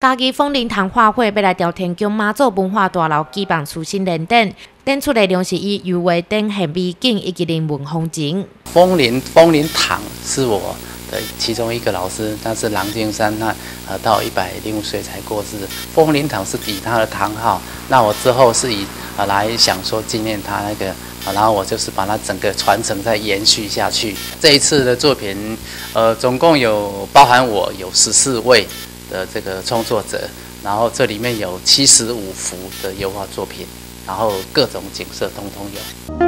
嘉义凤林堂花卉要来朝天宫妈祖文化大楼举办出新联展，展出内容是以油画展现美景以及人文风景。凤林凤林堂是我的其中一个老师，他是郎金山，那呃到一百零五岁才过世。凤林堂是以他的堂号，那我之后是以呃来想说纪念他那个，然后我就是把它整个传承再延续下去。这一次的作品，呃，总共有包含我有十四位。的这个创作者，然后这里面有七十五幅的油画作品，然后各种景色通通有。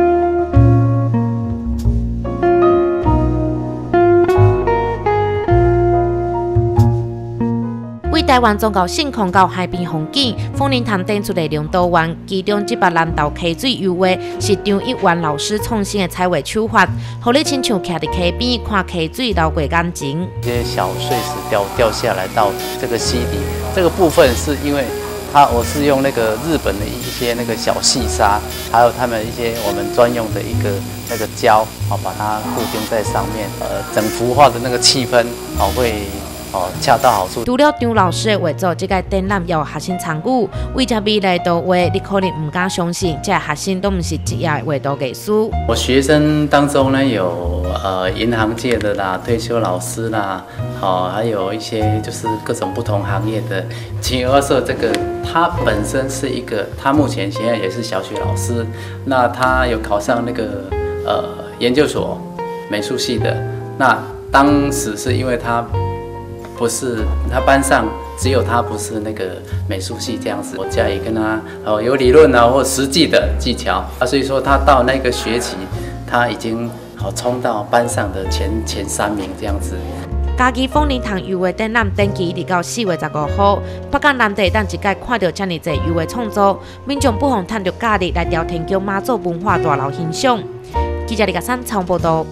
台湾宗教盛况到海边风景，凤林潭展出内容多元，其中这把蓝道溪水油画是张一元老师创新的彩绘手法，让你亲像徛在溪边看溪水流过眼睛。一些小碎石掉掉下来到这个溪底，这个部分是因为它我是用那个日本的一些那个小细沙，还有他们一些我们专用的一个那个胶，好把它固定在上面，呃，整幅画的那个气氛好会。哦，恰到好处。除了张老师的画作，这个展览也有学生参与。为着未来的话，你可能唔敢相信，这学生都唔是职业画图艺术。我学生当中呢，有呃银行界的啦，退休老师啦，好，还有一些就是各种不同行业的。秦二社这个，他本身是一个，他目前现在也是小学老师。那他有考上那个呃研究所美术系的。那当时是因为他。不是他班上只有他不是那个美术系这样子，我加以跟他哦有理论啊或实际的技巧啊，所以说他到那个学期他已经好冲到班上的前前三名这样子。嘉义凤林堂油画展览登记直到四月十五号，北港南地等一届看到这么多油画创作，民众不妨趁着假日来调天桥妈祖文化大楼欣赏。记者李家山采访报道。